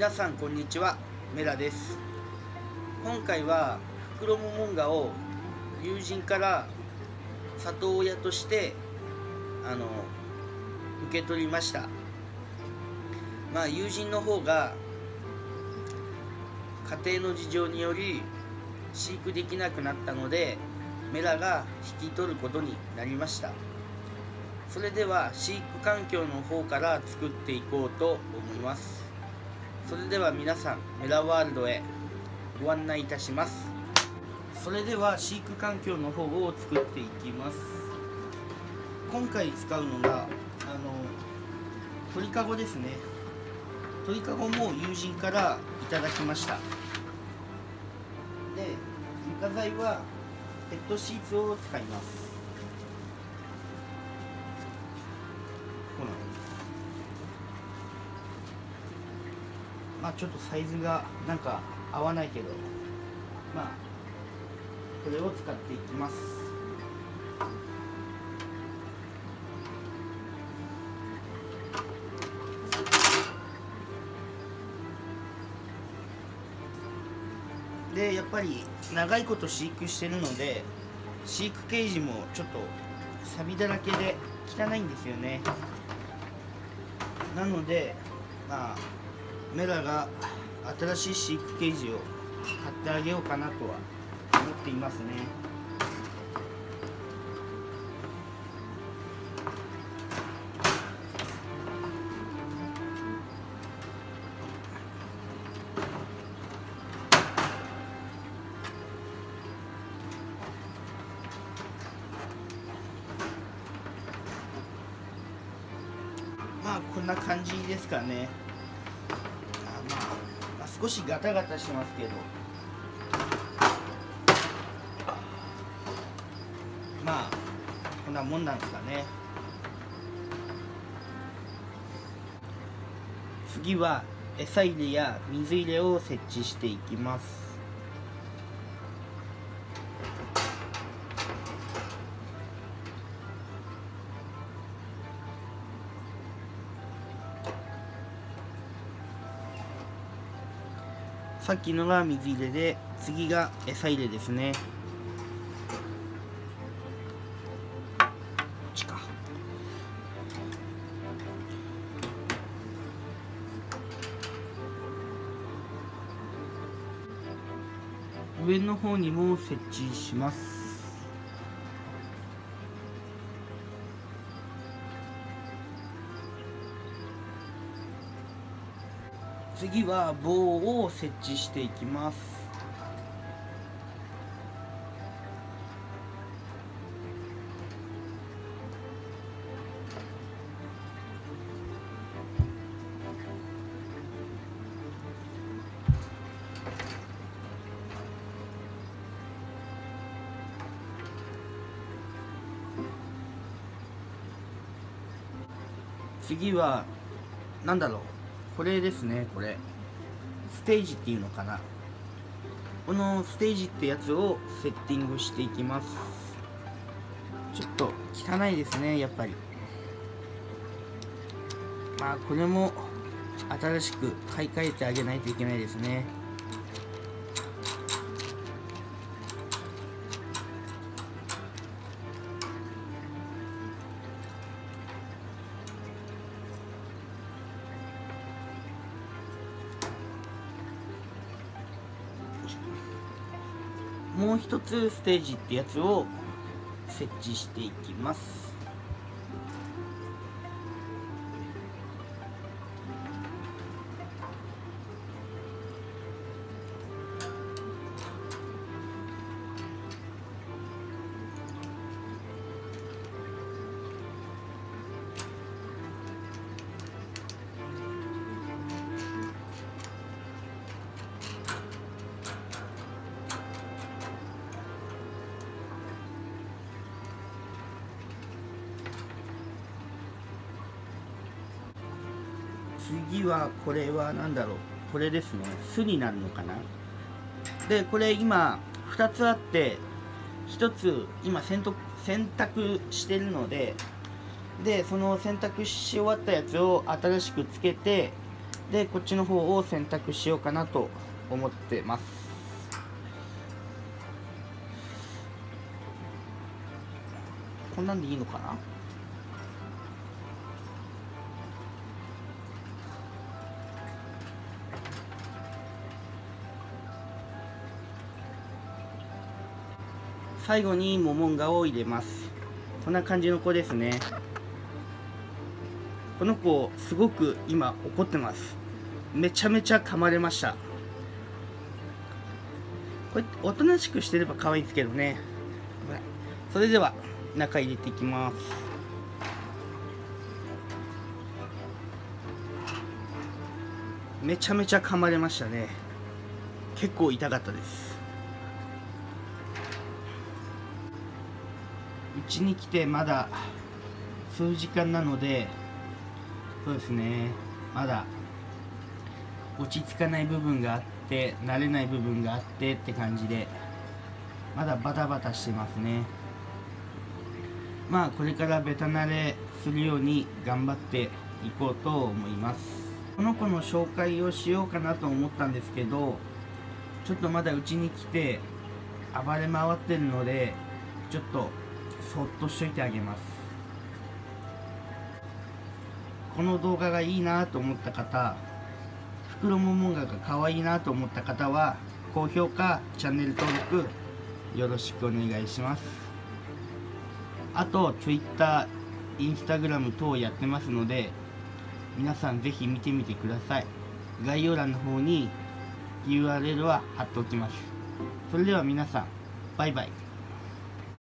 皆さんこんにちは。メラです。今回は袋モモンガを友人から里親としてあの受け取りました。まあ友人の方が家庭の事情により飼育できなくなったのでメラが引き取ることになりました。それでは飼育環境の方から作っていこうと思います。それでは皆さんメラワールドへご案内いたします。それでは飼育環境の方を作っていきます。今回使うのがあの鳥かごですね。鳥かごも友人からいただきました。で床材はペットシーツを使います。まあちょっとサイズがなんか合わないけどまあこれを使っていきます。でやっぱり長いこと飼育してるので飼育ケージもちょっとサビだらけで汚いんですよね。なのでまあメラが新しい飼育ケージを買ってあげようかなとは思っていますね。まあこんな感じですかね、少しガタガタしますけど。まあこんなもんなんですかね。次は餌入れや水入れを設置していきます。さっきのが水入れで次が餌入れですね。こっちか。上の方にも設置します。次は棒を設置していきます。次は何だろう。これですねこれ。ステージっていうのかな。このステージってやつをセッティングしていきます。ちょっと汚いですねやっぱり。まあこれも新しく買い替えてあげないといけないですね。もう一つステージってやつを設置していきます。次はこれは何だろう。これですね。巣になるのかな。でこれ今2つあって1つ今選択選択してるのででその選択し終わったやつを新しくつけてでこっちの方を選択しようかなと思ってます。こんなんでいいのかな？最後にモモンガを入れます。こんな感じの子ですね。この子すごく今怒ってます。めちゃめちゃ噛まれました。これおとなしくしてれば可愛いんですけどね。それでは中入れていきます。めちゃめちゃ噛まれましたね。結構痛かったです。ちに来てまだ数時間なのでそうですねまだ落ち着かない部分があって慣れない部分があってって感じでまだバタバタしてますね。まあこれからベタ慣れするように頑張っていこうと思います。この子の紹介をしようかなと思ったんですけどちょっとまだうちに来て暴れ回ってるのでちょっとそっとしといてあげます。この動画がいいなと思った方袋ももがが可愛いなと思った方は高評価チャンネル登録よろしくお願いします。あと Twitter、Instagram 等やってますので皆さんぜひ見てみてください。概要欄の方に URL は貼っておきます。それでは皆さんバイバイ。